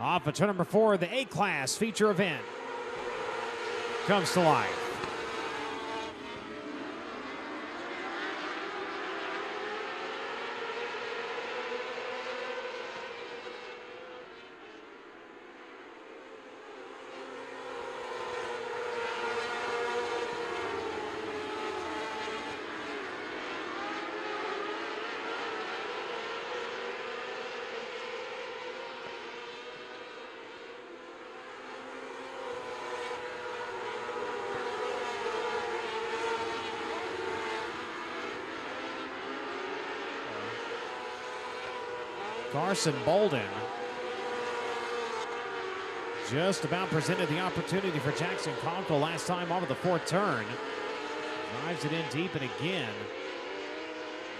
Off of turn number four, the A class feature event comes to life. Carson Bolden just about presented the opportunity for Jackson Conkle last time off of the fourth turn. Drives it in deep and again.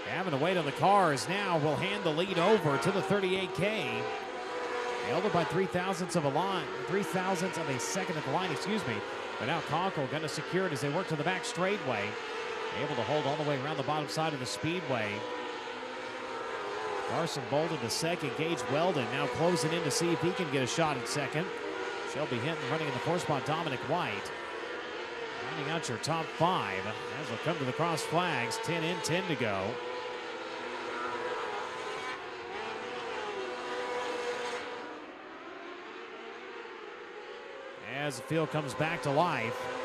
Having to wait on the cars now will hand the lead over to the 38K. Held by three thousandths of a line, three thousandths of a second at the line, excuse me. But now Conkle going to secure it as they work to the back straightway. Able to hold all the way around the bottom side of the speedway. Carson Bolden to second. Gage Weldon now closing in to see if he can get a shot at second. Shelby Hinton running in the four spot. Dominic White. Rounding out your top five as we'll come to the cross flags. 10 in, 10 to go. As the field comes back to life.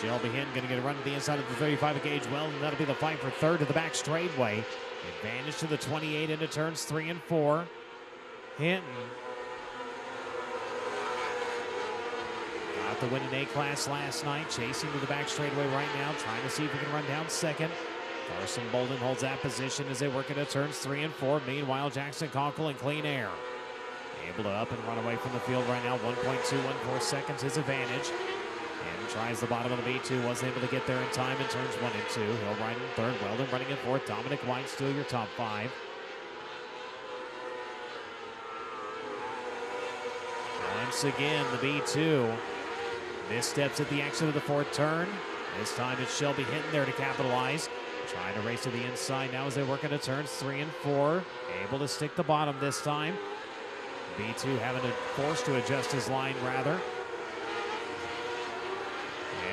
Shelby Hinton going to get a run to the inside of the 35 of Gage Well, and that'll be the fight for third to the back straightway. Advantage to the 28 into turns three and four. Hinton got the win in A class last night, chasing to the back straightaway right now, trying to see if he can run down second. Carson Bolden holds that position as they work into turns three and four. Meanwhile, Jackson Conkle in clean air. Able to up and run away from the field right now. 1.214 seconds his advantage. And tries the bottom of the B2. Wasn't able to get there in time in turns one and two. Hill riding third. Weldon running in fourth. Dominic White still your top five. Once again, the B2 missteps at the exit of the fourth turn. This time it's Shelby Hinton there to capitalize. Trying to race to the inside now as they work into turns three and four. Able to stick the bottom this time. B2 having to force to adjust his line rather.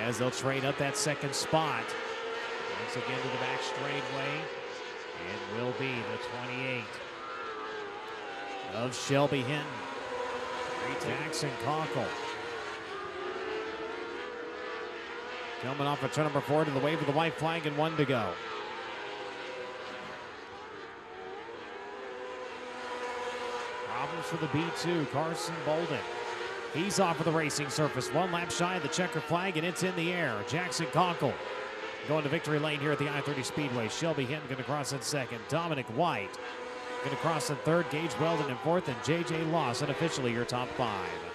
As they'll trade up that second spot. Once again to the back straightway. It will be the 28 of Shelby Hinton. Jackson Conkle. Coming off of turn number four to the wave of the white flag and one to go. Problems for the B2, Carson Bolden. He's off of the racing surface. One lap shy of the checker flag, and it's in the air. Jackson Conkle going to victory lane here at the I-30 Speedway. Shelby Hinton going to cross in second. Dominic White going to cross in third. Gage Weldon in fourth, and J.J. Lawson officially your top five.